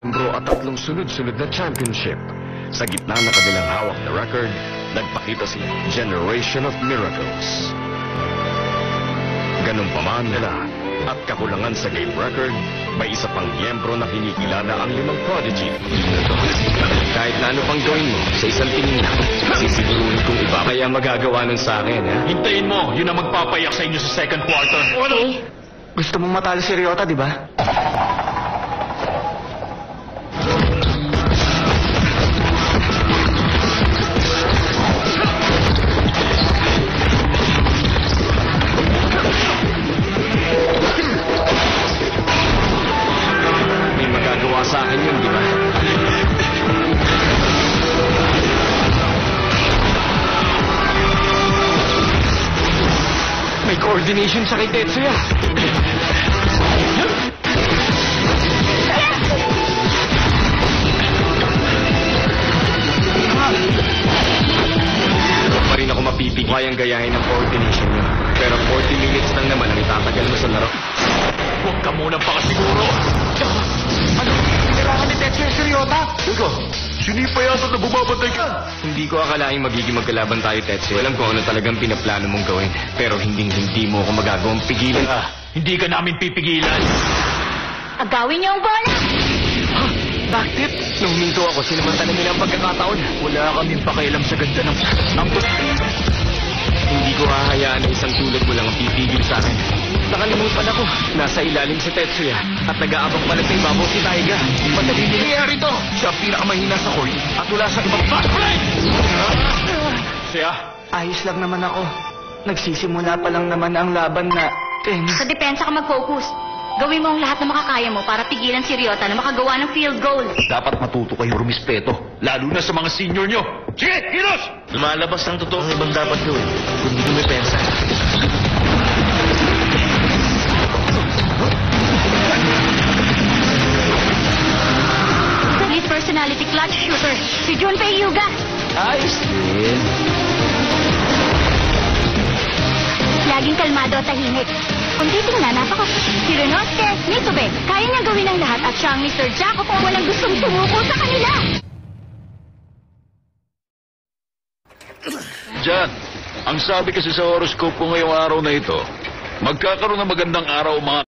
Bro at tatlong sunod-sunod na championship. Sa gitna ng kanilang hawak na record, nagpakita si Generation of Miracles. Ganun pa man nila at kakulangan sa game record, may isa pang miyembro na kinikilala ang limang prodigy. Kahit na ano pang gawin mo, sa isang tingin na, sisiguruhin kong iba kaya magagawa nun sa akin, ha? Hintayin mo, yun ang magpapayak sa inyo sa second quarter. Okay. Gusto mong matalo si Ryota, di ba? May coordination sa kay Tetsuya. Pa rin ako mapipigil. Kayang gayahin ng coordination nyo. Pero 40 minutes lang naman ang itatagal mo sa laro. Huwag ka munang pakasiguro. Ano? Ni Tetsuya si Ryota? Teka, sinipa yata na bumabantay ka. Hindi ko akalaing magiging magkalaban tayo, Tetsu. Alam ko ano talagang pinaplano mong gawin. Pero hindi hindi mo ako magagawang pigilan. Ah, hindi ka namin pipigilan. Agawin niyo ang bola. Backtip? Nung huminto ako, sinamantala nila ang pagkakataon. Wala kaming pakialam sa ganda ng... ng... Hindi ko hahayaan na isang tulad mo lang ang pipigil sa akin. Nakalimutan ako. Nasa ilalim si Tetsuya. At nag-aabang pala sa ibabaw si Taiga. Madali nangyayari to. Siya ang pinakamahina sa court. At wala sa ibang fast break! Siya, Ayos lang naman ako. Nagsisimula pa lang naman ang laban na... Ten. Sa depensa ka mag-focus. Gawin mo ang lahat na makakaya mo para pigilan si Ryota na makagawa ng field goal. dapat matuto kayo rumispeto. Lalo na sa mga senior nyo. Sige, Hiros! Lumalabas ang totoong ibang dapat gawin. Kundi dumipensa. Personality clutch shooter, si Junpei Hyuga. Ayos din. Laging kalmado at tahimik. Kung titingnan, napaka... Si Renoske, Mitube, kaya niyang gawin ang lahat at siya ang Mr. Jacob kung walang gustong sumuko sa kanila. Jan, ang sabi kasi sa horoscope ko ngayong araw na ito, magkakaroon ng magandang araw mga